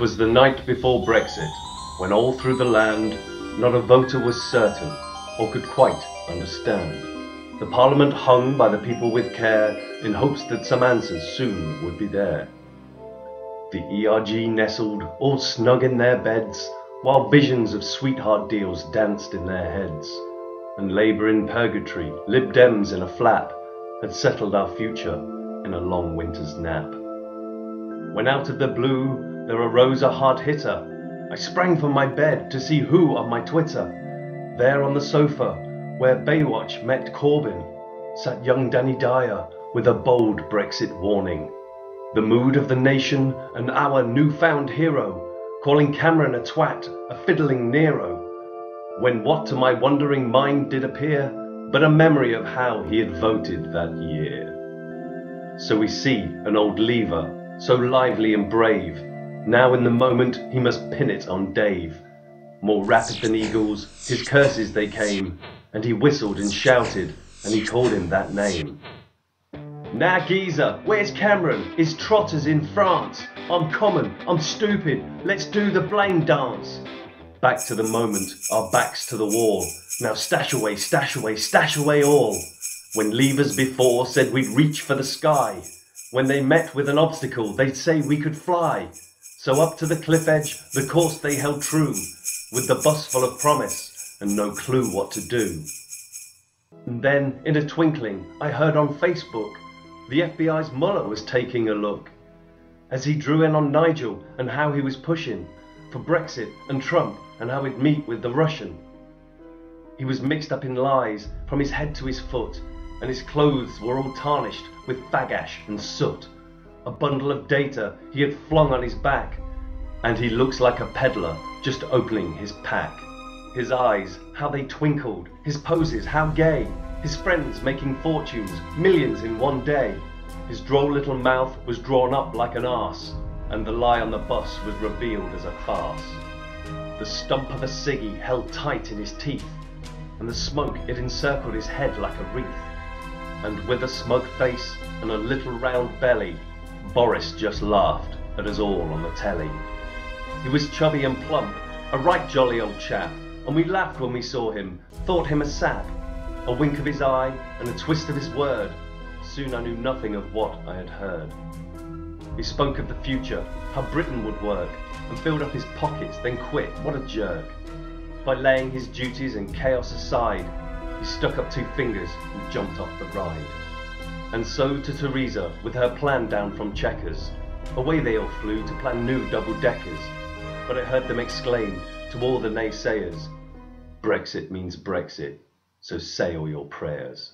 'Twas the night before Brexit, when all through the land not a voter was certain, or could quite understand. The Parliament hung by the people with care, in hopes that some answers soon would be there. The ERG nestled all snug in their beds, while visions of sweetheart deals danced in their heads. And Labour in purgatory, Lib Dems in a flap, had settled our future in a long winter's nap. When out of the blue there arose a hard hitter, I sprang from my bed to see who on my Twitter. There on the sofa, where Baywatch met Corbyn, sat young Danny Dyer with a bold Brexit warning. The mood of the nation and our newfound hero, calling Cameron a twat, a fiddling Nero. When what to my wondering mind did appear, but a memory of how he had voted that year. So we see an old leaver, so lively and brave. Now in the moment he must pin it on Dave. More rapid than eagles, his curses they came, and he whistled and shouted, and he called him that name. Now geezer, where's Cameron? His trotter's in France. I'm common, I'm stupid, let's do the blame dance. Back to the moment, our backs to the wall. Now stash away, stash away, stash away all. When leavers before said we'd reach for the sky, when they met with an obstacle, they'd say we could fly. So up to the cliff edge, the course they held true, with the bus full of promise and no clue what to do. And then, in a twinkling, I heard on Facebook the FBI's Mueller was taking a look as he drew in on Nigel and how he was pushing for Brexit and Trump and how he'd meet with the Russian. He was mixed up in lies from his head to his foot, and his clothes were all tarnished with fag ash and soot. A bundle of data he had flung on his back, and he looks like a peddler just opening his pack. His eyes, how they twinkled, his poses, how gay, his friends making fortunes, millions in one day. His droll little mouth was drawn up like an arse, and the lie on the bus was revealed as a farce. The stump of a ciggy held tight in his teeth, and the smoke it encircled his head like a wreath. And with a smug face and a little round belly, Boris just laughed at us all on the telly. He was chubby and plump, a right jolly old chap, and we laughed when we saw him, thought him a sap. A wink of his eye and a twist of his word, soon I knew nothing of what I had heard. He spoke of the future, how Britain would work, and filled up his pockets, then quit, what a jerk. By laying his duties and chaos aside, he stuck up two fingers and jumped off the ride. And so to Theresa, with her plan down from Chequers, away they all flew to plan new double-deckers. But I heard them exclaim to all the naysayers, Brexit means Brexit, so say all your prayers.